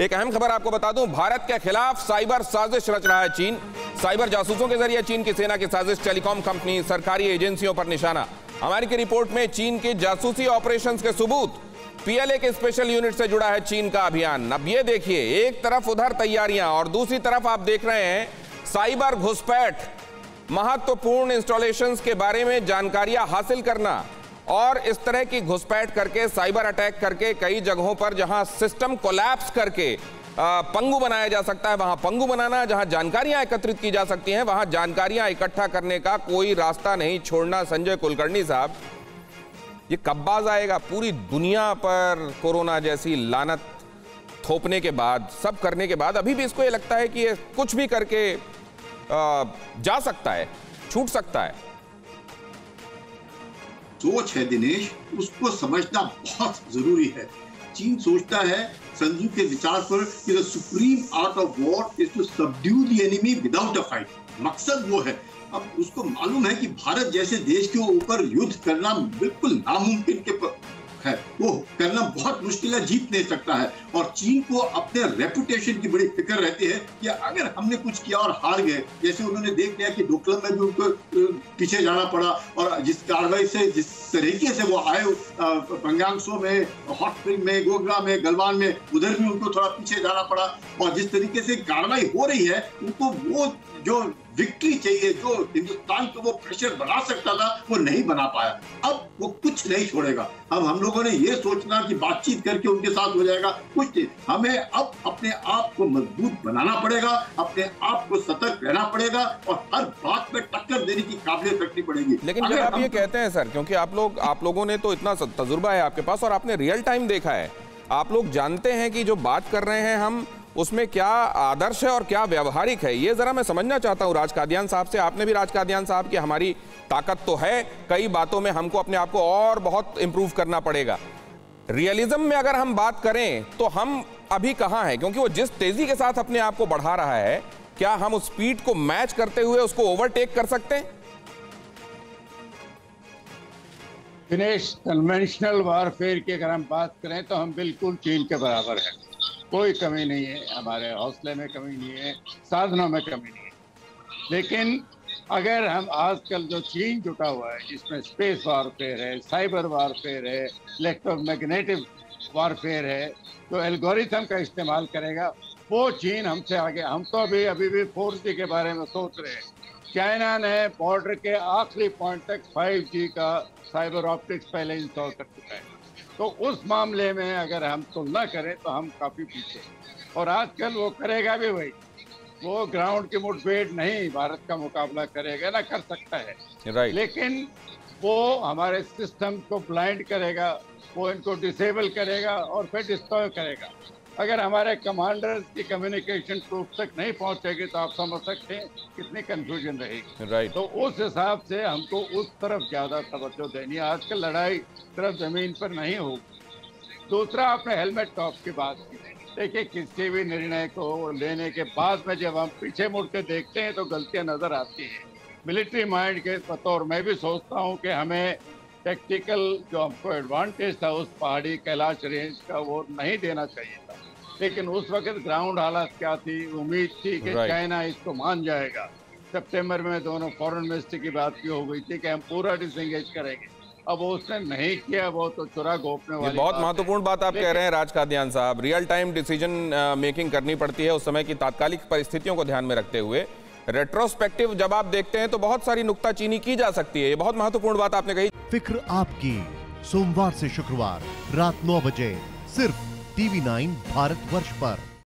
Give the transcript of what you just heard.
एक अहम खबर आपको बता दूँ, भारत के खिलाफ साइबर साजिश रच रहा है चीन। साइबर जासूसों के ज़रिए चीन की सेना की साजिश, टेलीकॉम कंपनी, सरकारी एजेंसियों पर निशाना। हमारी की रिपोर्ट में चीन की जासूसी ऑपरेशंस के सबूत। पीएलए के स्पेशल यूनिट से जुड़ा है चीन का अभियान। अब ये देखिए, एक तरफ़ उधर तैयारियाँ और दूसरी तरफ़ आप देख रहे हैं साइबर घुसपैठ। महत्वपूर्ण इंस्टॉलेशंस के बारे में जानकारियाँ हासिल करना। और इस तरह की घुसपैठ करके, साइबर अटैक करके कई जगहों पर जहाँ सिस्टम कोलैप्स करके पंगु बनाया जा सकता है, वहाँ पंगु बनाना, जहाँ जानकारियाँ एकत्रित की जा सकती हैं, वहाँ जानकारियाँ इकट्ठा करने का कोई रास्ता नहीं छोड़ना संजय कुलकर्णी साहब। ये कब बाज आएगा, पूरी दुनिया पर कोरोना जैसी लानत थोपने के बाद, सब करने के बाद, अभी भी इसको ये लगता है कि ये कुछ भी करके जा सकता है, छूट सकता है। सोच है दिनेश उसको समझना बहुत ज़रूरी है। चीन सोचता है, संजू के विचार पर कि the supreme art of war is to subdue the enemy without a fight मकसद वो है। अब उसको मालूम है कि भारत जैसे देश के ऊपर युद्ध करना बिल्कुल नामुमकिन के है। वो करना बहुत मुश्किल है, जीत नहीं सकता है। और चीन को अपने रेपुटेशन की बड़ी फ़िक्र रहती है कि अगर हमने कुछ किया और हार गए, जैसे उन्होंने देख लिया कि डोकलम में भी उनको पीछे जाना पड़ा और जिस कार्रवाई से, जिस तरीके से वो आए पंगांगसो में, हॉट स्प्रिंग में, गोगरा में, गलवान में, उधर भी उनको थोड़ा पीछे जाना पड़ा। और जिस तरीके से कार्रवाई हो रही है, उनको वो जो विक्ट्री चाहिए जो हिंदुस्तान को वो प्रेशर बना सकता था वो नहीं बना पाया। अब वो कुछ नहीं छोड़ेगा। अब हम लोगों ने ये सोचना कि बातचीत करके उनके साथ हो जाएगा कुछ नहीं। हमें अब अपने आप को मज़बूत बनाना पड़ेगा अपने आप को सतर्क रहना पड़ेगा और हर बात में टक्कर देने की काबिलियत रखनी पड़ेगी। लेकिन जब आप ये कहते हैं सर क्योंकि आप लोग आप लोगों ने तो इतना तजुर्बा है आपके पास और आपने रियल टाइम देखा है। आप लोग जानते हैं कि जो बात कर रहे हैं हम उसमें क्या आदर्श है और क्या व्यवहारिक है? ये जरा मैं समझना चाहता हूँ राज कादियान साहब से। आपने भी राज कादियान साहब की हमारी ताकत तो है। कई बातों में हमको अपने आप को और बहुत इंप्रूव करना पड़ेगा। रियलिज्म में अगर हम बात करें तो हम अभी कहाँ हैं? क्योंकि वो जिस तेज़ी के साथ अपने आप को बढ़ा रहा है, क्या हम उस स्पीड को मैच करते हुए उसको ओवरटेक कर सकते हैं? दिनेश कन्वेंशनल वारफेयर की अगर हम बात करें तो हम बिल्कुल चीन के बराबर हैं। कोई कमी नहीं है, हमारे हौसले में कमी नहीं है, साधनों में कमी नहीं है। लेकिन अगर हम आजकल जो चीन जुटा हुआ है, जिसमें स्पेस वारफेयर है साइबर वारफेयर है इलेक्ट्रोमैग्नेटिव वारफेयर है तो एल्गोरिथम का इस्तेमाल करेगा, वो चीन हमसे आगे, हम तो अभी अभी भी फोर जी के बारे में सोच रहे हैं। चाइना ने बॉर्डर के आखिरी पॉइंट तक फाइव जी का साइबर ऑप्टिक्स पहले इंस्टॉल कर चुका है। तो उस मामले में अगर हम तुलना करें तो हम काफ़ी पीछे और आजकल वो करेगा भी वही। वो ग्राउंड की मुठभेड़ नहीं भारत का मुकाबला करेगा ना कर सकता है। Right. लेकिन वो हमारे सिस्टम को ब्लाइंड करेगा वो इनको डिसेबल करेगा और फिर डिस्ट्रॉय करेगा। अगर हमारे कमांडर्स की कम्युनिकेशन प्रूफ तक नहीं पहुंचेगी तो आप समझ सकते हैं कितनी कंफ्यूजन रहेगी। Right. तो उस हिसाब से हमको उस तरफ़ ज़्यादा तवज्जो देनी है। आजकल लड़ाई सिर्फ़ ज़मीन पर नहीं होगी। दूसरा आपने हेलमेट टॉप की बात की। देखिए किसी भी निर्णय को लेने के बाद में जब हम पीछे मुड़ के देखते हैं तो गलतियाँ नज़र आती हैं। मिलिट्री माइंड के बतौर मैं भी सोचता हूँ कि हमें टेक्टिकल जो हमको एडवांटेज था उस पहाड़ी कैलाश रेंज का वो नहीं देना चाहिए था। लेकिन उस वक्त ग्राउंड हालात क्या थी? उम्मीद थी कि चाइना इसको मान जाएगा। सितंबर में दोनों फॉरेन मिनिस्टर की बात की हो गई थी कि हम पूरा डिसंगेज करेंगे। अब उसने नहीं किया वो तो चुरा घोपने वाली बहुत महत्वपूर्ण बात आप कह रहे हैं राज कादियान साहब। रियल टाइम डिसीज़न मेकिंग करनी पड़ती है उस समय की तात्कालिक परिस्थितियों को ध्यान में रखते हुए। रेट्रोस्पेक्टिव जब आप देखते हैं तो बहुत सारी नुकताचीनी की जा सकती है। ये बहुत महत्वपूर्ण बात आपने कही। फ़िक्र आपकी। सोमवार से शुक्रवार, रात नौ बजे, सिर्फ़ टीवी नाइन भारत वर्ष पर।